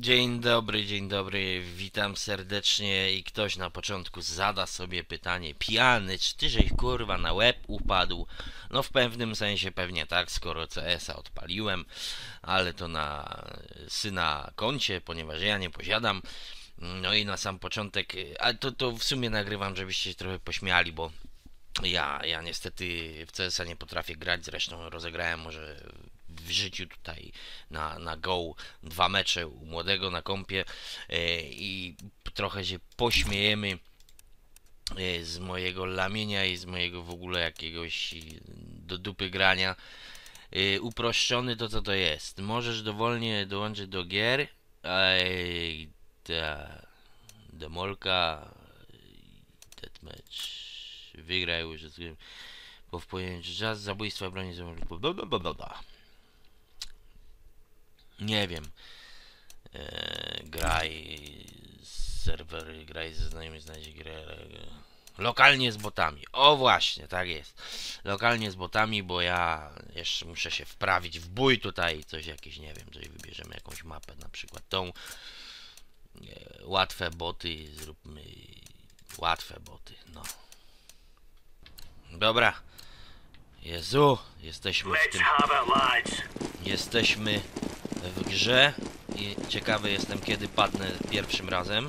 Dzień dobry, dzień dobry, witam serdecznie i ktoś na początku zada sobie pytanie Pijany, czy ty żeś kurwa na łeb upadł? No w pewnym sensie pewnie tak, skoro CS-a odpaliłem, ale to na syna koncie, ponieważ ja nie posiadam. No i na sam początek, ale to, to w sumie nagrywam, żebyście się trochę pośmiali, bo ja, ja niestety w CS-a nie potrafię grać, zresztą rozegrałem może w życiu tutaj na, na Go dwa mecze u młodego na kompie e, i trochę się pośmiejemy e, z mojego lamienia i z mojego w ogóle jakiegoś do dupy grania. E, uproszczony to co to jest? Możesz dowolnie dołączyć do gier, a ta demolka deathmatch wygraj już po wpłynięciu czas zabójstwa broni. Nie wiem. Eee, graj serwer, graj ze znajomymi, znajdzie grę. Lokalnie z botami. O właśnie, tak jest. Lokalnie z botami, bo ja jeszcze muszę się wprawić w bój tutaj. Coś jakieś, nie wiem, coś wybierzemy jakąś mapę, na przykład tą. Nie, łatwe boty, zróbmy łatwe boty, no. Dobra. Jezu, jesteśmy w tym. Jesteśmy w grze i ciekawy jestem kiedy padnę pierwszym razem.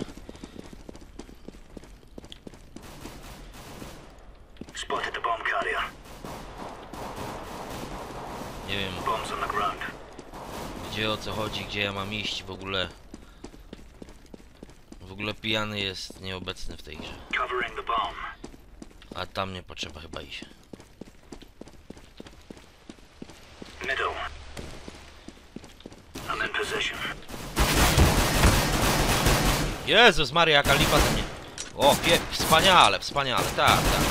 Spotted the bomb carrier. Nie wiem Bombs on the ground. gdzie o co chodzi, gdzie ja mam iść w ogóle. W ogóle pijany jest nieobecny w tej grze. Covering the bomb. A tam nie potrzeba chyba iść. Middle. I'm in position. Jezus Maria, jaka lipa ze mnie. O, pie, wspaniale, wspaniale, tak, tak.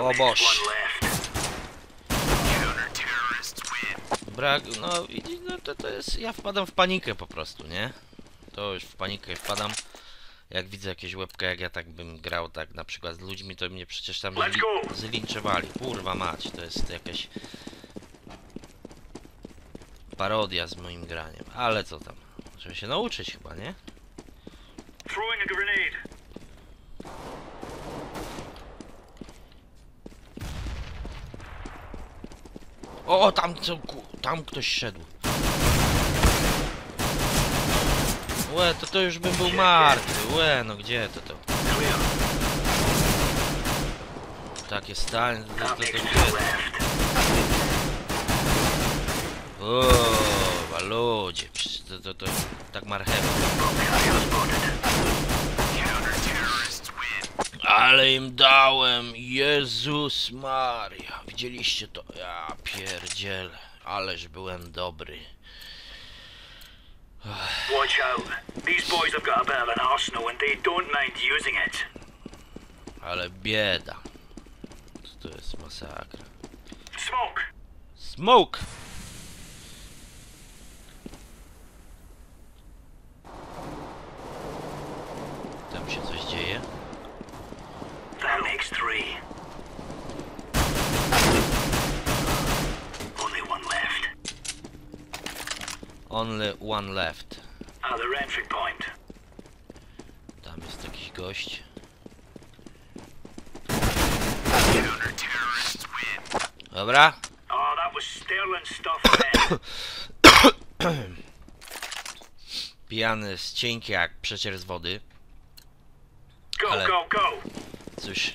One left. Brak, no widzisz, no to, to jest, ja wpadam w panikę po prostu, nie? To już w panikę wpadam. Jak widzę jakieś łebkę, jak ja tak bym grał tak na przykład z ludźmi, to mnie przecież tam zlinczowali. Kurwa mać, to jest jakaś parodia z moim graniem. Ale co tam? Trzeba się nauczyć chyba, nie? Throwing a grenade. O, o tam, co, ku- tam ktoś szedł. Łe, to to już bym był martwy. Łe, no gdzie to to? Clear. Takie stanie, to, to, to, to leaves gdzie? two left. O, a ludzie, przecież to, to, to tak marchewa. Bomb carrier spotted. Ale im dałem, Jezus Maria. Widzieliście to? Ja pierdzielę, ależ byłem dobry. Watch out. These boys have got a bit of an arsenal and they don't mind using it. Ale bieda. To, to jest masakra. Smoke. Smoke! Tam dzieje. That makes three. Only one left. Only one left. Other entry point. Tam jest jakiś gość. Dobra. Oh, that was sterling stuff. Pijany z cienki jak przecier z wody. Go, Ale- go, go. Cóż.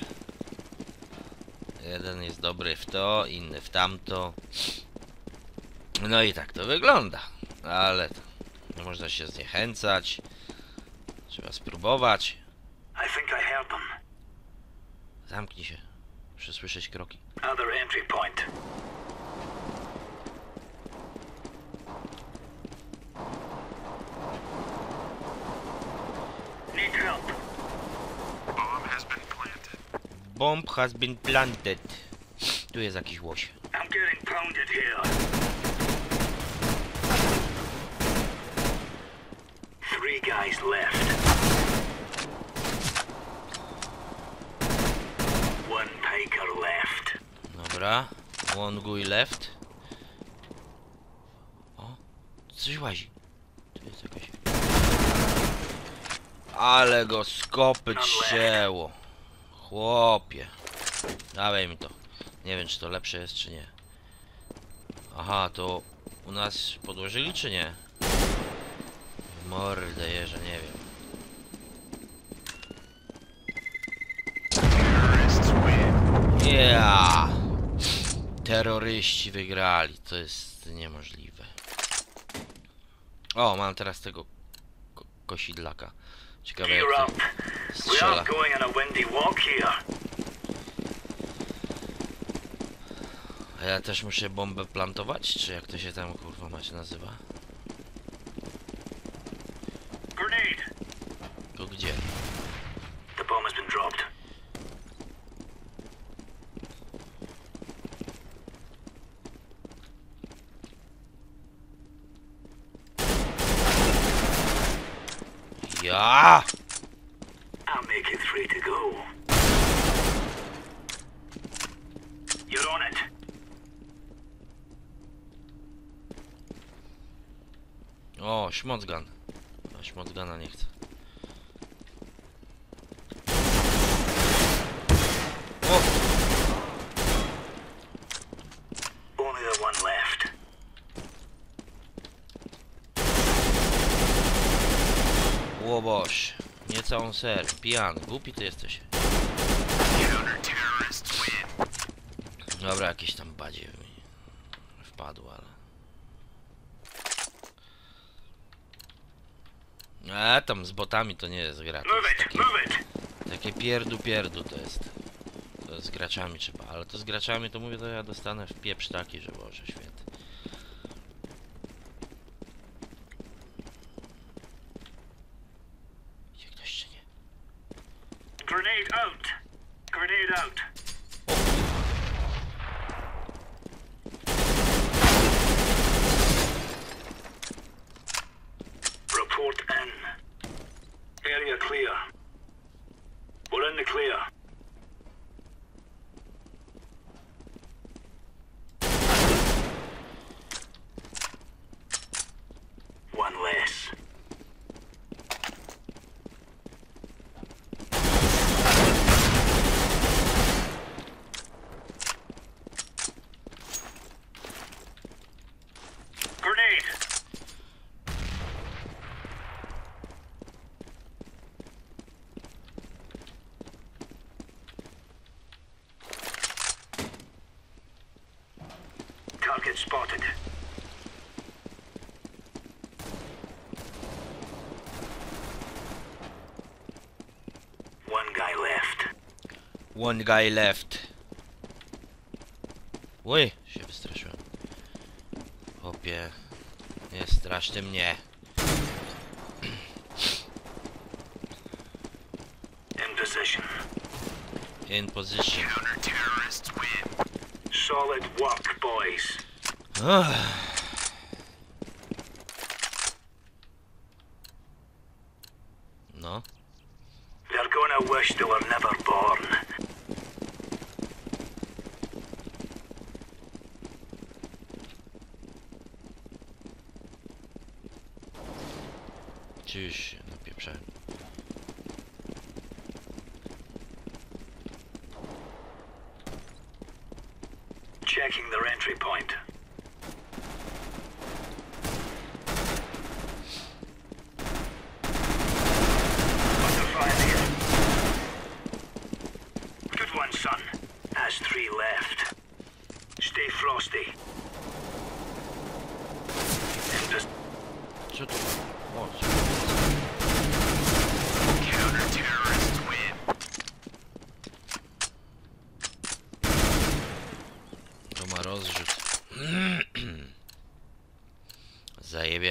Jeden jest dobry w to, inny w tamto. No i tak to wygląda. Ale to nie można się zniechęcać. Trzeba spróbować. I think I heard them. Zamknij się. Muszę słyszeć kroki. Other entry point. Bomb has been planted. Tu jest jakiś łoś. I'm getting pounded here. Three guys left. One piker left. Dobra. One guy left. O. coś łazi. Tu jest jakaś... Ale go skopyć cięło. Chłopie. Dawaj mi to. Nie wiem, czy to lepsze jest, czy nie. Aha, to u nas podłożyli, czy nie? Mordę jeża, nie wiem. Ja. Terroryści wygrali, to jest niemożliwe. O, mam teraz tego ko kosidlaka. Ciekawe jak to strzela. A ja też muszę bombę plantować, czy jak to się tam kurwa macie nazywa? Ja! I'll make it three to go. You're on it. O, szmocgan. A szmocgana nie chcę. O! Only the one left. Łoboś. Nie całą serię. Pijany. Głupi ty jesteś. Dobra, jakieś tam badzie mi wpadło, ale... A tam z botami to nie jest gra. To jest takie, takie pierdu pierdu to jest. To z graczami trzeba, ale to z graczami to mówię, to ja dostanę w pieprz taki, że Boże święty. Idzie ktoś czy nie? Grenade out. Grenade out. Report in. Area clear. We're in the clear. One less. Grenade! Target spotted. One guy left. One guy left. Oj, się wystraszyłem. Chłopie, nie strasz ty mnie. In position. In position. Solid work, boys. Ach. Checking their entry point. Good one, son. Has three left. Stay frosty. In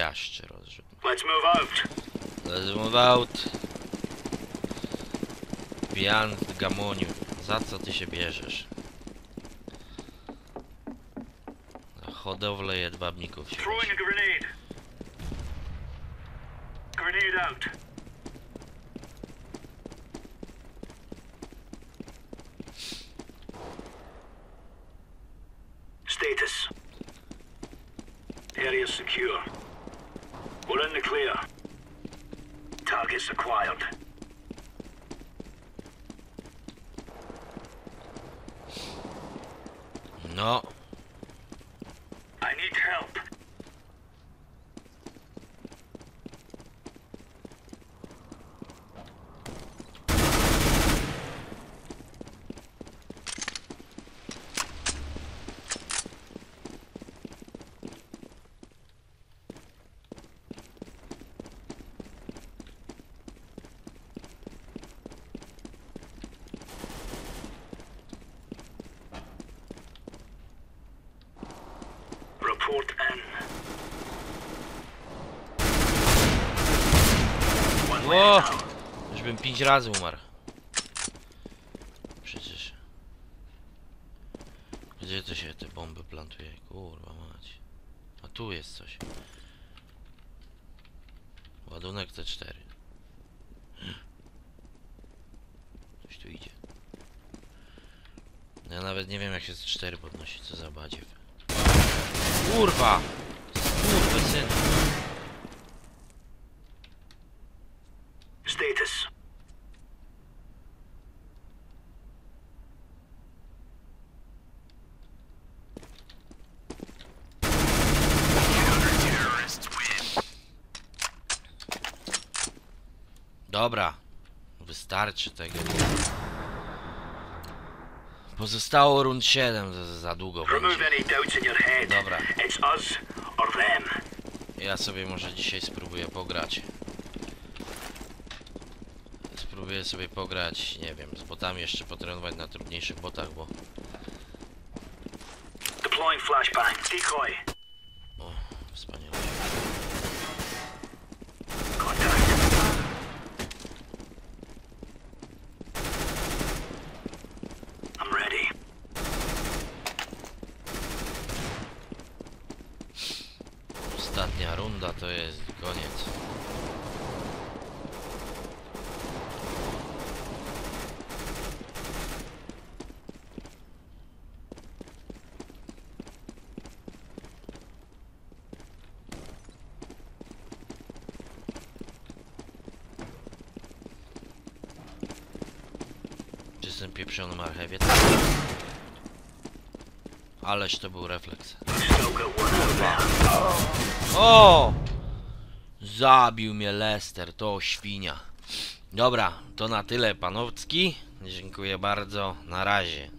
Zajebiaszczy rozrzut. Let's move out. Let's move out. Pian Gamoniu, za co ty się bierzesz? Za hodowlę jedwabników się Throwing a grenade. Grenade out. Status. Area secure. No, Now. już bym pięć razy umarł. Przecież. Gdzie to się te bomby plantuje? Kurwa mać. A tu jest coś. Ładunek T4. Coś tu idzie. Ja nawet nie wiem jak się z 4 podnosi, co za badziew. Kurwa! Kurwa syn. Status. Dobra. Wystarczy tego. Pozostało rund 7, za, za długo. Dobra. Ja sobie może dzisiaj spróbuję pograć. Spróbuję sobie pograć, nie wiem, z botami jeszcze potrenować na trudniejszych botach, bo... Deploying flashbang. Decoy. O, wspaniale. Ostatnia runda to jest koniec. Czy jestem pieprzony marchewie? Ależ to był refleks. O! Zabił mnie Lester, to świnia. Dobra, to na tyle panowski. Dziękuję bardzo. Na razie.